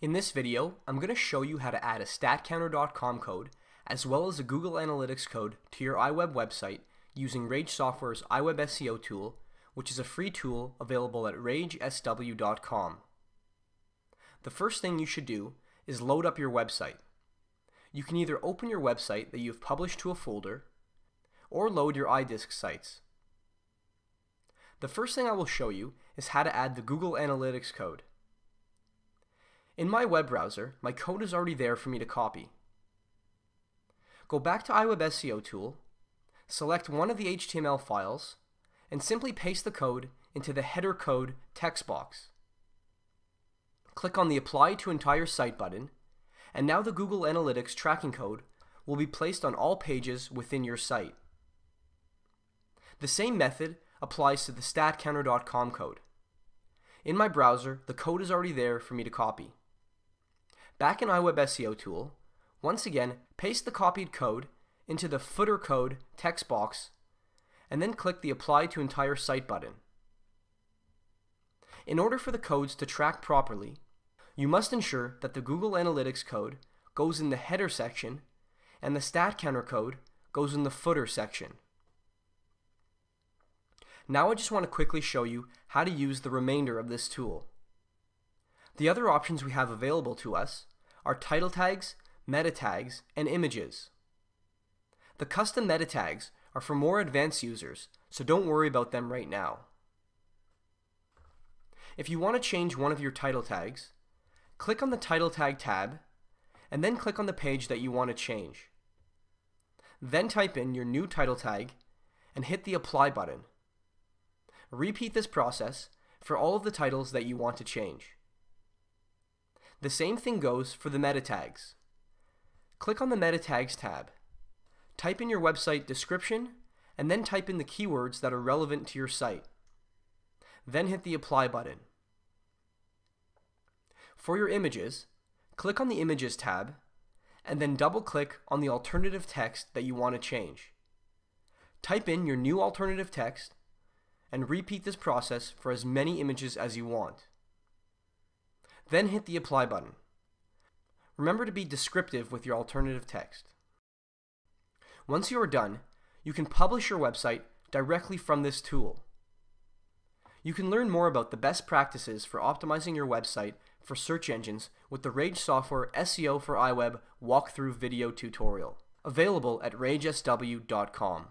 In this video, I'm going to show you how to add a statcounter.com code as well as a Google Analytics code to your iWeb website using Rage Software's iWeb SEO tool, which is a free tool available at ragesw.com. The first thing you should do is load up your website. You can either open your website that you've published to a folder or load your iDisk sites. The first thing I will show you is how to add the Google Analytics code. In my web browser, my code is already there for me to copy. Go back to iWeb SEO tool, select one of the HTML files, and simply paste the code into the header code text box. Click on the Apply to Entire Site button, and now the Google Analytics tracking code will be placed on all pages within your site. The same method applies to the statcounter.com code. In my browser, the code is already there for me to copy. Back in iWeb SEO tool, once again, paste the copied code into the footer code text box and then click the Apply to Entire Site button. In order for the codes to track properly, you must ensure that the Google Analytics code goes in the header section and the stat counter code goes in the footer section. Now I just want to quickly show you how to use the remainder of this tool. The other options we have available to us are title tags, meta tags, and images. The custom meta tags are for more advanced users, so don't worry about them right now. If you want to change one of your title tags, click on the title tag tab, and then click on the page that you want to change. Then type in your new title tag and hit the apply button. Repeat this process for all of the titles that you want to change. The same thing goes for the meta tags. Click on the meta tags tab. Type in your website description and then type in the keywords that are relevant to your site. Then hit the apply button. For your images, click on the images tab and then double click on the alternative text that you want to change. Type in your new alternative text and repeat this process for as many images as you want. Then hit the apply button. Remember to be descriptive with your alternative text. Once you are done, you can publish your website directly from this tool. You can learn more about the best practices for optimizing your website for search engines with the Rage Software SEO for iWeb walkthrough video tutorial, available at ragesw.com.